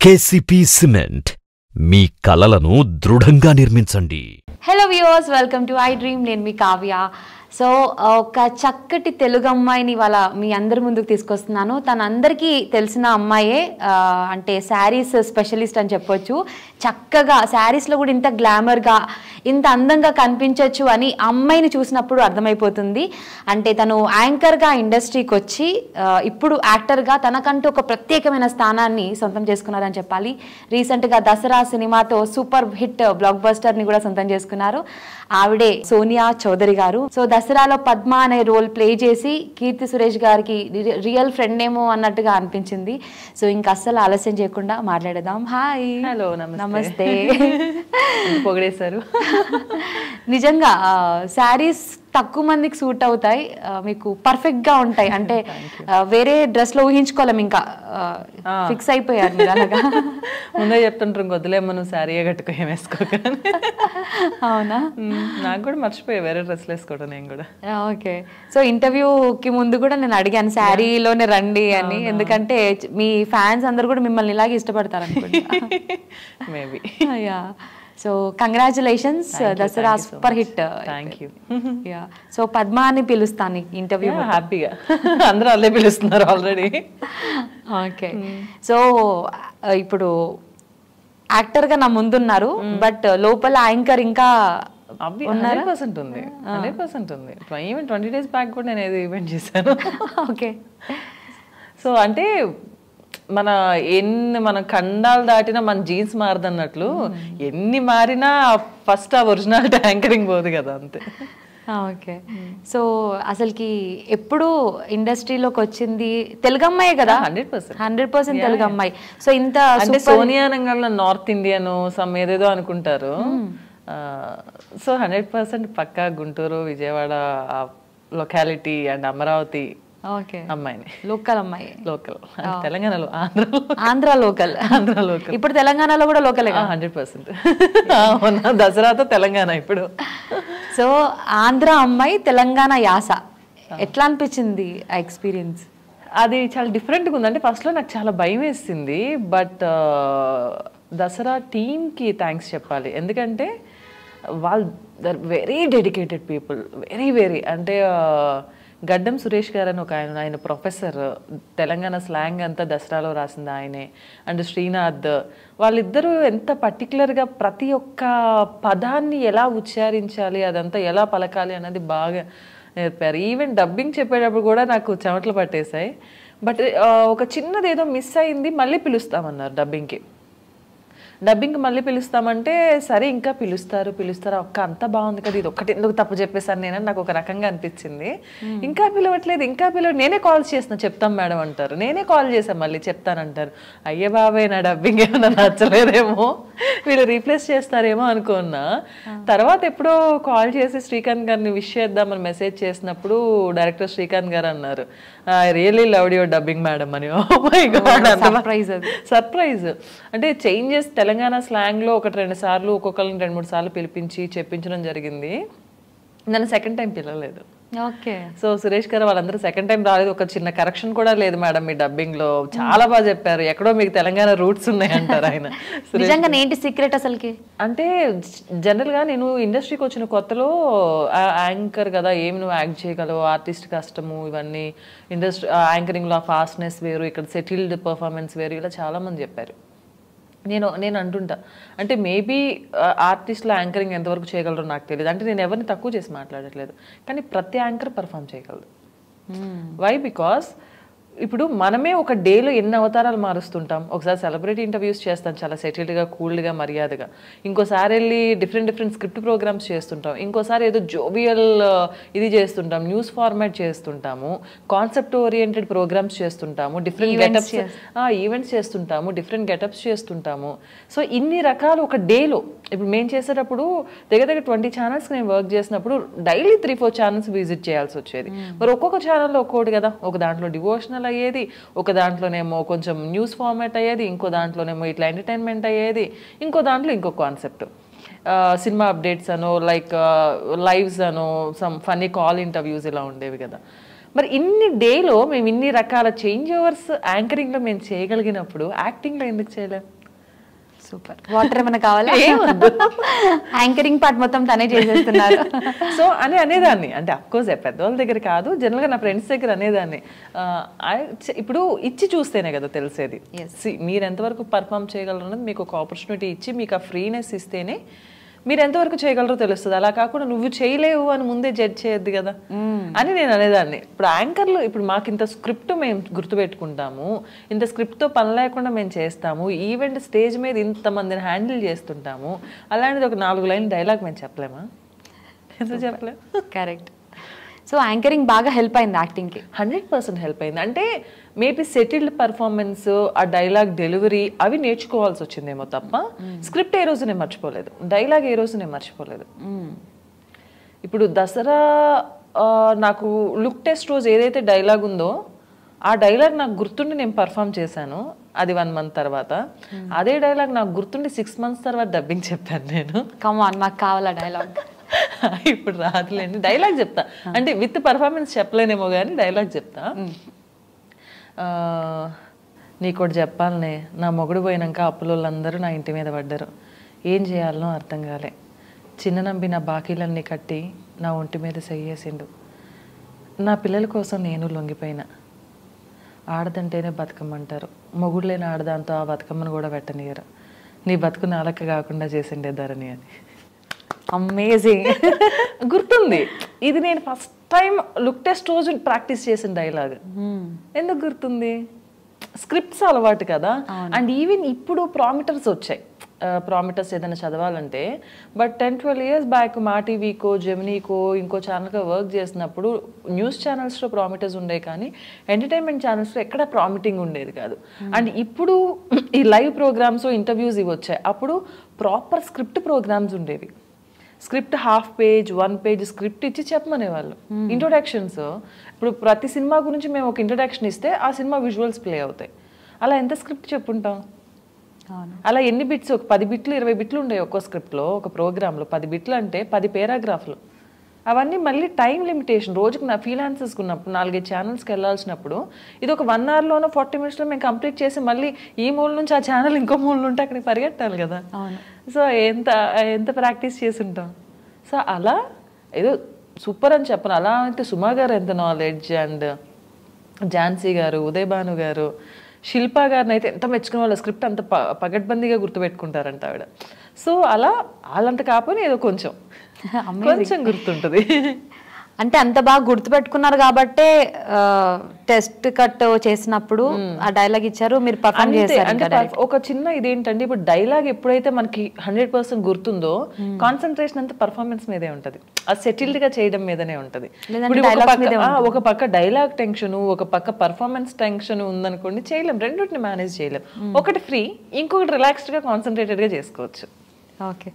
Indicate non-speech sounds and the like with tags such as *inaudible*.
KCP cement. మీ కలలను దృఢంగా నిర్మించండి. Hello viewers welcome to iDream నేను మీ కావ్య. సో ఒక చక్కటి తెలుగు అమ్మాయిని వాళ్ళ మీ అందరి ముందుకు తీసుకొస్తున్నాను. తన అందరికీ తెలిసిన అమ్మాయే అంటే శారీస్ స్పెషలిస్ట్ అని చెప్పొచ్చు. చక్కగా శారీస్లో కూడా ఇంత గ్లామర్గా ఇంత అందంగా కనిపించవచ్చు అని అమ్మాయిని చూసినప్పుడు అర్థమైపోతుంది. అంటే తను యాంకర్గా ఇండస్ట్రీకి వచ్చి ఇప్పుడు యాక్టర్గా తనకంటూ ఒక ప్రత్యేకమైన స్థానాన్ని సొంతం చేసుకున్నారని చెప్పాలి. రీసెంట్గా దసరా సినిమాతో సూపర్ హిట్ బ్లాక్ బస్టర్ని కూడా సొంతం చేసుకున్నారు. ఆవిడే సోనియా చౌదరి గారు. సో దసరాలో పద్మ అనే రోల్ ప్లే చేసి కీర్తి సురేష్ గారికి రియల్ ఫ్రెండ్ ఏమో అన్నట్టుగా అనిపించింది. సో ఇంకా అస్సలు ఆలస్యం చేయకుండా మాట్లాడదాం హాయ్. హలో నమస్తే. పొగిడేశారు. *laughs* నిజంగా శారీస్ తక్కువ మందికి సూట్ అవుతాయి మీకు పర్ఫెక్ట్గా ఉంటాయి. అంటే *laughs* వేరే డ్రెస్లో ఊహించుకోలేం ఇంకా ఫిక్స్ అయిపోయారు మీరు *laughs* అలాగా. ముందే చెప్తుంటారు వద్దులేమ్మా నువ్వు శారీయే కట్టుకో ఏం వేసుకోక *laughs* అవునా. నాకు కూడా మర్చిపోయా వేరే డ్రెస్లు వేసుకోవడం నేను కూడా. ఓకే. సో ఇంటర్వ్యూకి ముందు కూడా నేను అడిగాను శారీలోనే రండి అని. ఎందుకంటే మీ ఫ్యాన్స్ అందరు కూడా మిమ్మల్ని ఇలాగే ఇష్టపడతారు అనుకుంటా maybe yeah so congratulations Dasara super hit thank you yeah so Padma అని పిలుస్తాను ఇంటర్వ్యూ హ్యాపీగా *laughs* అందరూ అల్లే పిలుస్తున్నారు ఆల్రెడీ ఓకే సో ఇప్పుడు యాక్టర్గా నా ముందున్నారు బట్ లోపల యాంకర్ ఇంకా హండ్రెడ్ పర్సెంట్ ఉంది. హండ్రెడ్ పర్సెంట్ ఉంది. ఈవెన్ ట్వంటీ డేస్ బ్యాక్ కూడా నేను ఏదో ఈవెంట్ చేశాను. *laughs* ఓకే సో *laughs* అంటే మన ఎన్ని మన ఖండాలు దాటినా మన జీన్స్ మారదన్నట్లు ఎన్ని మారినా ఫస్ట్ ఆ ఒరిజినల్ *laughs* యాంకరింగ్ పోదు కదా అంతే. ఓకే. సో అసలుకి ఎప్పుడు ఇండస్ట్రీలోకి వచ్చింది తెలుగు అమ్మాయే కదా hundred percent. Hundred percent Telugu అమ్మాయి సో ఇంత అంటే సోనియా అనగానే నార్త్ ఇండియన్ సమ్ ఏదేదో అనుకుంటారు. So hundred percent Pakka Guntur Vijayawada locality and Amaravati okay. అమ్మాయిని. లోకల్ అమ్మాయి. లోకల్ తెలంగాణలో ఆంధ్రలో ఆంధ్ర లోకల్ ఆంధ్ర లోకల్ ఇప్పుడు తెలంగాణలో కూడా లోకలే హండ్రెడ్ పర్సెంట్ దసరాతో తెలంగాణ ఇప్పుడు. సో ఆంధ్ర అమ్మాయి తెలంగాణ యాస. ఎట్లా అనిపించింది ఆ ఎక్స్పీరియన్స్ అది చాలా డిఫరెంట్గా ఉంది. అంటే ఫస్ట్లో నాకు చాలా భయం వేసింది. బట్ దసరా టీమ్కి థ్యాంక్స్ చెప్పాలి. ఎందుకంటే వాళ్ళు they're very dedicated people very very అంటే ఆ, గడ్డం సురేష్ గారు అని ఒక ఆయన ఆయన ప్రొఫెసర్ తెలంగాణ స్లాంగ్ అంతా దసరాలో రాసింది ఆయనే. అండ్ శ్రీనాథ్ వాళ్ళిద్దరూ ఎంత పర్టికులర్గా ప్రతి ఒక్క పదాన్ని ఎలా ఉచ్చారించాలి అదంతా ఎలా పలకాలి అన్నది బాగా నేర్పారు. ఈవెన్ డబ్బింగ్ చెప్పేటప్పుడు కూడా నాకు చెమటలు పట్టేశాయి. బట్ ఒక చిన్నది ఏదో మిస్ అయింది మళ్ళీ పిలుస్తామన్నారు డబ్బింగ్కి డబ్బింగ్ మళ్ళీ పిలుస్తామంటే సరే ఇంకా పిలుస్తారు పిలుస్తారు. ఒక్క అంత బాగుంది కదా ఇది ఒక్కటి ఎందుకు తప్పు చెప్పేసాను నేను నాకు ఒక రకంగా అనిపించింది. ఇంకా పిలవట్లేదు ఇంకా పిలవ నేనే కాల్ చేసిన చెప్తాం మేడం అంటారు. నేనే కాల్ చేశాను మళ్ళీ చెప్తానంటారు. అయ్యే బాబాయ్ నా డబ్బింగ్ ఏమైనా నచ్చలేదేమో. వీళ్ళు రీప్లేస్ చేస్తారేమో అనుకున్నా. తర్వాత ఎప్పుడో కాల్ చేసి శ్రీకాంత్ గారిని విష్ చేద్దామని మెసేజ్ చేసినప్పుడు డైరెక్టర్ శ్రీకాంత్ గారు అన్నారు. I really love your dubbing madam అని. Surprise అది. సర్ప్రైజ్ అంటే చేంజెస్ తెలంగాణ స్లాంగ్లో ఒకటి రెండు సార్లు ఒక్కొక్కరిని రెండు మూడు సార్లు పిలిపించి చెప్పించడం జరిగింది. నన్ను సెకండ్ టైం పిలవలేదు. ఓకే. సో సురేష్ గారు వాళ్ళందరూ సెకండ్ టైం రాలేదు. ఒక చిన్న కరెక్షన్ కూడా లేదు మేడం మీ డబ్బింగ్లో చాలా బాగా చెప్పారు. ఎక్కడో మీకు తెలంగాణ రూట్స్ ఉన్నాయి అంటారు ఆయన *laughs* నిజంగా ఏంటి సీక్రెట్ అసలుకి? అంటే జనరల్గా నేను ఇండస్ట్రీకి వచ్చిన కొత్తలో యాంకర్ కదా ఏమి నువ్వు యాక్ట్ చేయగలవు? ఆర్టిస్ట్ కష్టము ఇవన్నీ. ఇండస్ట్రీ యాంకరింగ్లో ఫాస్ట్నెస్ వేరు ఇక్కడ సెటిల్డ్ పర్ఫార్మెన్స్ వేరు ఇలా చాలా మంది చెప్పారు. నేను నేను అంటుంటా. అంటే మేబీ ఆర్టిస్ట్లో యాంకరింగ్ ఎంతవరకు చేయగలరో నాకు తెలియదు. అంటే నేను ఎవరిని తక్కువ చేసి మాట్లాడట్లేదు. కానీ ప్రతి యాంకర్ పర్ఫామ్ చేయగలదు. వై బికాస్ ఇప్పుడు మనమే ఒక డేలో ఎన్ని అవతారాలు మారుస్తుంటాం? ఒకసారి సెలబ్రిటీ ఇంటర్వ్యూస్ చేస్తాం చాలా సెటిల్డ్గా కూల్డ్గా మర్యాదగా. ఇంకోసారి వెళ్ళి డిఫరెంట్ డిఫరెంట్ స్క్రిప్ట్ ప్రోగ్రామ్స్ చేస్తుంటాం. ఇంకోసారి ఏదో జోవియల్ ఇది చేస్తుంటాం న్యూస్ ఫార్మాట్ చేస్తుంటాము కాన్సెప్ట్ ఓరియంటెడ్ ప్రోగ్రామ్స్ చేస్తుంటాము డిఫరెంట్ గెటప్స్ ఈవెంట్స్ చేస్తుంటాము డిఫరెంట్ గెటప్స్ చేస్తుంటాము. సో ఇన్ని రకాలు ఒక డేలో. ఇప్పుడు మేము చేసేటప్పుడు దగ్గర దగ్గర ట్వంటీ ఛానల్స్ నేను వర్క్ చేసినప్పుడు daily three four channels visit చేయాల్సి వచ్చేది. మరి ఒక్కొక్క ఛానల్లో ఒక్కోటి కదా ఒక దాంట్లో డివోషనల్ అయ్యేది ఒక దాంట్లోనేమో కొంచెం న్యూస్ ఫార్మాట్ అయ్యేది ఇంకో దాంట్లోనేమో ఇట్లా ఎంటర్టైన్మెంట్ అయ్యేది ఇంకో దాంట్లో ఇంకో కాన్సెప్ట్. సినిమా అప్డేట్స్ అనో లైక్ లైవ్స్ అనో సమ్ ఫన్నీ కాల్ ఇంటర్వ్యూస్ ఇలా ఉండేవి కదా. మరి ఇన్ని డేలో మేము ఇన్ని రకాల చేంజ్ ఓవర్స్ యాంకరింగ్లో మేము చేయగలిగినప్పుడు యాక్టింగ్లో ఎందుకు చేయలేము సూపర్ వాటర్ ఏమైనా కావాలా? *laughs* యాంకరింగ్ పార్ట్ మొత్తం తనే చేసేస్తున్నారు. *laughs* సో అని అనేదాన్ని. అంటే అఫ్కోర్స్ పెద్దవాళ్ళ దగ్గర కాదు. జనరల్గా నా ఫ్రెండ్స్ దగ్గర అనేదాన్ని. ఇప్పుడు ఇచ్చి చూస్తేనే కదా తెలిసేది. మీరు ఎంతవరకు పర్ఫామ్ చేయగలరు అన్నది మీకు ఒక ఆపర్చునిటీ ఇచ్చి మీకు ఆ ఫ్రీనెస్ ఇస్తేనే మీరు ఎంతవరకు చేయగలరో తెలుస్తుంది. అలా కాకుండా నువ్వు చేయలేవు అని ముందే జడ్జ్ చేయొద్దు కదా. అని నేను అనేదాన్ని. ఇప్పుడు యాంకర్లు ఇప్పుడు మాకు ఇంత స్క్రిప్ట్ మేము గుర్తుపెట్టుకుంటాము. ఇంత స్క్రిప్ట్తో పని లేకుండా మేము చేస్తాము. ఈవెంట్ స్టేజ్ మీద ఇంతమందిని హ్యాండిల్ చేస్తుంటాము. అలాంటిది ఒక నాలుగు లైన్ డైలాగ్ మేము చెప్పలేమా? ఎందుకు చెప్పలేం? కరెక్ట్. సో యాంకరింగ్ బాగా హెల్ప్ అయింది యాక్టింగ్కి హండ్రెడ్ పర్సెంట్ హెల్ప్ అయింది. అంటే మేబీ సెటిల్డ్ పర్ఫార్మెన్స్ ఆ డైలాగ్ డెలివరీ అవి నేర్చుకోవాల్సి వచ్చిందేమో తప్ప స్క్రిప్ట్ ఏ రోజు నేను మర్చిపోలేదు. డైలాగ్ ఏ రోజు నేను మర్చిపోలేదు ఇప్పుడు దసరా నాకు లుక్ టెస్ట్ రోజు ఏదైతే డైలాగ్ ఉందో ఆ డైలాగ్ నాకు గుర్తుండి నేను పర్ఫామ్ చేశాను. అది వన్ మంత్ తర్వాత. అదే డైలాగ్ నాకు గుర్తుండి సిక్స్ మంత్స్ తర్వాత డబ్బింగ్ చెప్పాను నేను. కమాన్ మాకు కావాలా డైలాగ్ *laughs* ఇప్పుడు రాదులేండి. డైలాగ్ చెప్తా. అంటే విత్ పర్ఫార్మెన్స్ చెప్పలేనేమో కానీ డైలాగ్ చెప్తా. నీకోటి చెప్పాలనే. నా మొగుడు పోయినాక అప్పులోళ్ళందరూ నా ఇంటి మీద పడ్డారు. ఏం చేయాలనో అర్థం కాలే. చిన్న నంబి నా బాకీలన్నీ కట్టి నా ఒంటి మీద చెయ్యేసిండు నా పిల్లల కోసం నేను లొంగిపోయినా. ఆడదంటేనే బతుకమ్మంటారు మొగుడు లేని ఆడదాంతో ఆ బతుకమ్మను కూడా పెట్టనియరు నీ బతుకు నాలక కాకుండా చేసిండే ధరని అని. అమేజింగ్ *laughs* గుర్తుంది. ఇది నేను ఫస్ట్ టైం లుక్ టెస్ట్ రోజు ప్రాక్టీస్ చేసిన డైలాగ్ ఎందుకు గుర్తుంది? స్క్రిప్ట్స్ అలవాటు కదా. అండ్ ఈవెన్ ఇప్పుడు ప్రామిటర్స్ వచ్చాయి. ప్రామిటర్స్ ఏదైనా చదవాలంటే but ten twelve years back మా టీవీకో జెమినీకో ఇంకో ఛానల్కో వర్క్ చేసినప్పుడు న్యూస్ ఛానల్స్లో ప్రామిటర్స్ ఉండేవి కానీ ఎంటర్టైన్మెంట్ ఛానల్స్లో ఎక్కడ ప్రామిటింగ్ ఉండేది కాదు. అండ్ ఇప్పుడు ఈ లైవ్ ప్రోగ్రామ్స్ ఇంటర్వ్యూస్ ఇవి వచ్చాయి. అప్పుడు ప్రాపర్ స్క్రిప్ట్ ప్రోగ్రామ్స్ ఉండేవి. Script half page one page script ఇచ్చి చెప్పమనేవాళ్ళు. ఇంట్రొడక్షన్స్ ఇప్పుడు ప్రతి సినిమా గురించి మేము ఒక ఇంట్రొడక్షన్ ఇస్తే ఆ సినిమా విజువల్స్ ప్లే అవుతాయి. అలా ఎంత స్క్రిప్ట్ చెప్పుంటాం? అలా ఎన్ని బిట్స్ ఒక పది బిట్లు ఇరవై బిట్లు ఉండే ఒక్కో స్క్రిప్ట్లో ఒక ప్రోగ్రాంలో పది బిట్లు అంటే పది పేరాగ్రాఫ్లు అవన్నీ మళ్ళీ టైం లిమిటేషన్. రోజుకి నా ఫ్రీలాన్సెస్కి ఉన్నప్పుడు నాలుగైదు ఛానల్స్కి వెళ్ళాల్సినప్పుడు ఇది ఒక వన్ అవర్లోనో ఫార్టీ మినిట్స్లో మేము కంప్లీట్ చేసి మళ్ళీ ఈ మూల నుంచి ఆ ఛానల్ ఇంకో మూల నుండి అక్కడికి పరిగెట్టాలి కదా. సో ఎంత ఎంత ప్రాక్టీస్ చేసి ఉంటాం సో అలా ఏదో సూపర్ అని చెప్పను. అలా అయితే సుమా గారు ఎంత నాలెడ్జ్ అండ్ ఝాన్సీ గారు ఉదయ్ భాను గారు శిల్పా గారిని అయితే ఎంత మెచ్చుకున్న వాళ్ళ స్క్రిప్ట్ అంత పగడ్బందీగా గుర్తుపెట్టుకుంటారంట ఆవిడ. సో అలా వాళ్ళంత కాకపోయినా ఏదో కొంచెం. *laughs* కొంచెం గుర్తుంటుంది. *laughs* అంటే అంత బాగా గుర్తుపెట్టుకున్నారు కాబట్టే టెస్ట్ కట్ చేసినప్పుడు ఆ డైలాగ్ ఇచ్చారు మీరు పర్ఫామ్ చేశారు ఒక చిన్న ఇదేంటంటే ఇప్పుడు డైలాగ్ ఎప్పుడైతే మనకి హండ్రెడ్ పర్సెంట్ గుర్తుందో కాన్సన్ట్రేషన్ అంతా పర్ఫార్మెన్స్ మీదే ఉంటది. అది సెటిల్డ్గా చేయడం మీదనే ఉంటది. ఒక పక్క డైలాగ్ టెన్షన్ ఒక పక్క పర్ఫార్మెన్స్ టెన్షన్ ఉందనుకోండి చేయలేం. రెండింటిని మేనేజ్ చేయలేం. ఒకటి ఫ్రీ ఇంకొకటి రిలాక్స్డ్గా కాన్సన్ట్రేటెడ్గా చేసుకోవచ్చు. ఓకే